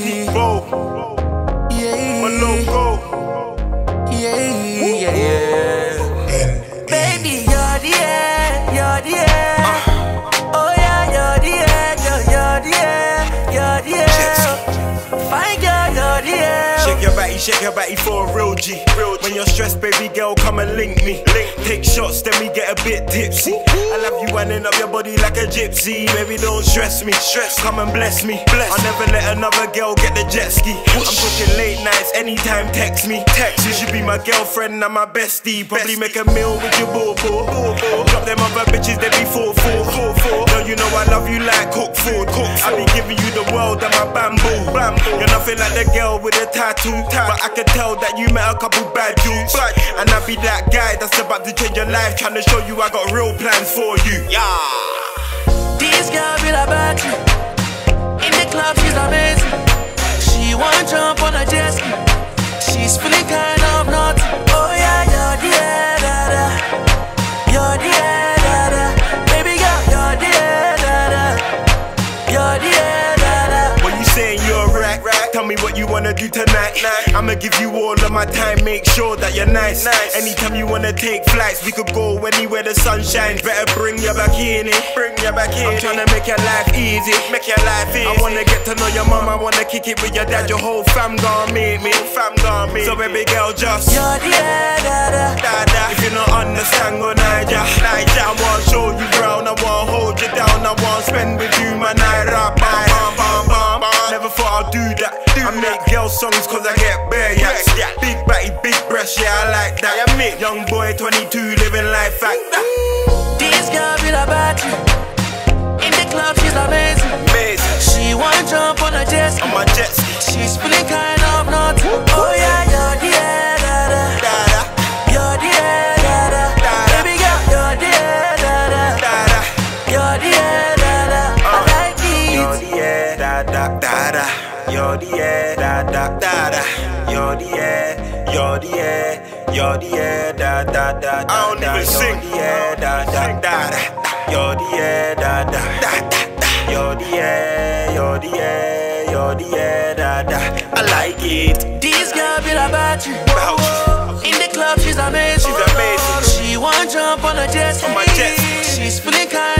Sneak shake your body for a real G. Real G. When you're stressed, baby girl, come and link me. Link. Take shots, then we get a bit tipsy. I love you winding up your body like a gypsy. Baby, don't stress me. Stress, come and bless me. Bless. I'll never let another girl get the jet ski. I'm talking late nights, anytime text me. Text you You be my girlfriend, I'm my bestie. Probably bestie. make a meal with your boo boo. Drop them other bitches, they be 4 4. I love you like cook food. Cook I be giving you the world and my bamboo. bamboo. You're nothing like the girl with the tattoo. But I can tell that you met a couple bad dudes. And I be that guy that's about to change your life. Trying to show you I got real plans for you. Tell me what you wanna do tonight. I'ma give you all of my time, make sure that you're nice. Anytime you wanna take flights, we could go anywhere the sun shines. Better bring your back in it, bring your back in. I'm tryna make your life easy, make your life easy. I wanna get to know your mom, I wanna kick it with your dad. Your whole fam gon' meet me, fam gon' meet So baby girl, just You're the air, da da. da da. If you don't understand, go I'd do that. I make girl songs cause I get bare yaks. Yeah. Big body, big breast, yeah, I like that. Young boy, 22, living life like that. This girl be like battery. In the club, she's amazing. Amazing. She wanna jump on a jet ski. On my jet ski, She's feeling kind of naughty. Oh yeah, you're the air, da da. da da, You're the air, da da. Baby girl, you're the air, da da. da da. You're the air, da da. I uh, like You're the air, da da da da. You're the air, da da da da. You're the air, you're the air, you're the air, da da da da. I don't even sing. You're the air, da da da da. You're the air, da da da da. You're the air, you're the air, you're the air, da da. I like it. This girl be like battery. In the club, she's amazing. She's amazing. She want jump on a jet ski. On my jet ski. She's feeling kind